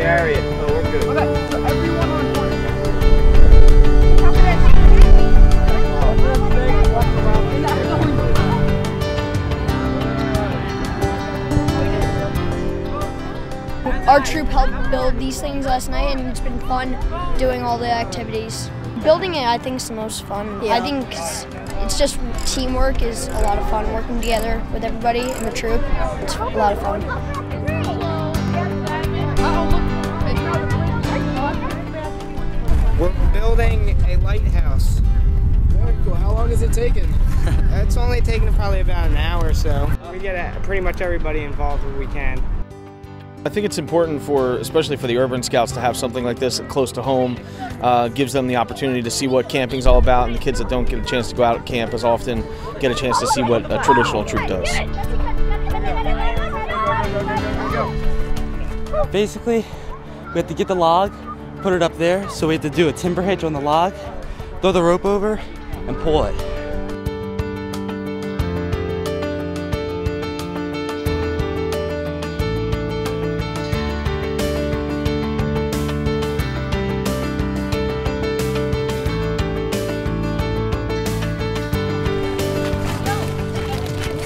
chariot. Oh, we're good. Okay. Our troop helped build these things last night and it's been fun doing all the activities. Building it, I think, is the most fun. Yeah. I think it's just teamwork is a lot of fun, working together with everybody in the troop. It's a lot of fun. Lighthouse. Very cool. How long is it taking? It's only taken probably about an hour or so. We get pretty much everybody involved if we can. I think it's important for, especially for the urban scouts, to have something like this close to home. Uh, gives them the opportunity to see what camping's all about, and the kids that don't get a chance to go out at camp as often get a chance to see what a traditional troop does. Basically, we have to get the log, put it up there, so we have to do a timber hitch on the log, throw the rope over, and pull it.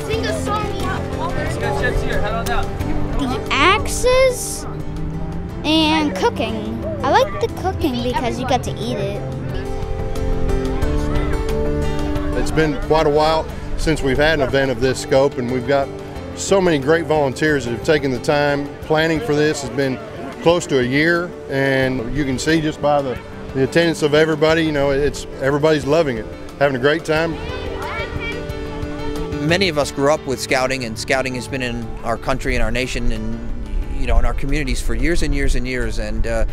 Sing a song. The axes and cooking. I like the cooking because you got to eat it. It's been quite a while since we've had an event of this scope, and we've got so many great volunteers that have taken the time. Planning for this has been close to a year, and you can see just by the, the attendance of everybody, you know, it's everybody's loving it, having a great time. many of us grew up with scouting, and scouting has been in our country and our nation and you know in our communities for years and years and years. And uh,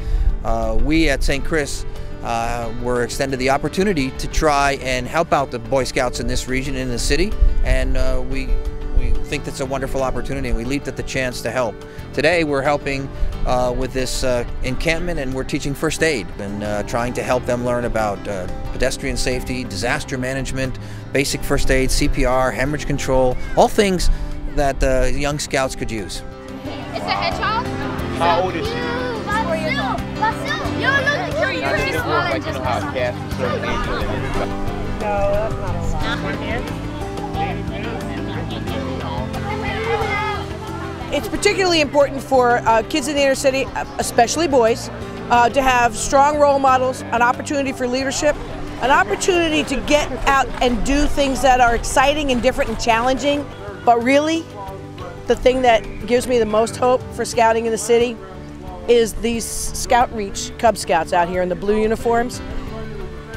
uh, we at St. Chris uh, were extended the opportunity to try and help out the Boy Scouts in this region in the city, and uh, we we think that's a wonderful opportunity, and we leaped at the chance to help. Today, we're helping uh, with this uh, encampment, and we're teaching first aid and uh, trying to help them learn about uh, pedestrian safety, disaster management, basic first aid, CPR, hemorrhage control, all things that uh, young scouts could use. It's a hedgehog. How old is she? Four years old. Yo, look, you're pretty small and just It's particularly important for uh, kids in the inner city, uh, especially boys, uh, to have strong role models, an opportunity for leadership, an opportunity to get out and do things that are exciting and different and challenging. But really, the thing that gives me the most hope for scouting in the city is these Scout Reach Cub Scouts out here in the blue uniforms.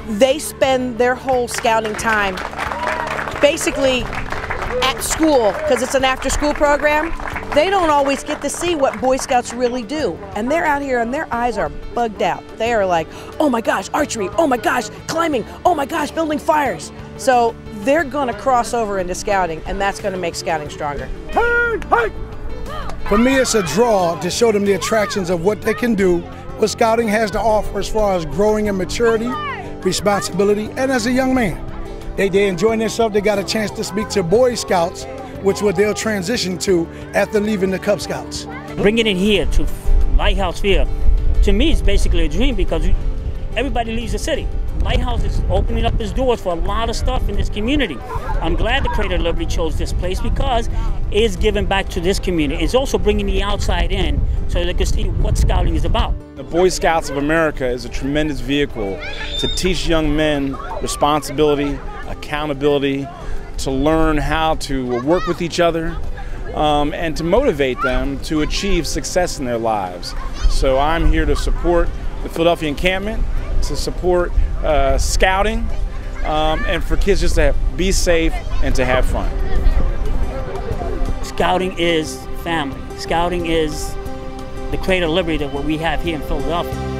They spend their whole scouting time basically at school because it's an after school program. They don't always get to see what Boy Scouts really do. And they're out here and their eyes are bugged out. They are like, oh my gosh, archery, oh my gosh, climbing, oh my gosh, building fires. So they're going to cross over into scouting, and that's going to make scouting stronger. For me, it's a draw to show them the attractions of what they can do, what scouting has to offer as far as growing in maturity, responsibility, and as a young man. They, they enjoying themselves. They got a chance to speak to Boy Scouts, which what they'll transition to after leaving the Cub Scouts. Bringing it here to Lighthouse Field, to me, it's basically a dream because everybody leaves the city. Lighthouse is opening up its doors for a lot of stuff in this community. I'm glad the Cradle of Liberty chose this place because it's giving back to this community. It's also bringing the outside in so they can see what scouting is about. The Boy Scouts of America is a tremendous vehicle to teach young men responsibility, accountability, to learn how to work with each other, um, and to motivate them to achieve success in their lives. So I'm here to support the Philadelphia encampment, to support uh, scouting, um, and for kids just to be safe and to have fun. Scouting is family. Scouting is the Cradle of Liberty that what we have here in Philadelphia.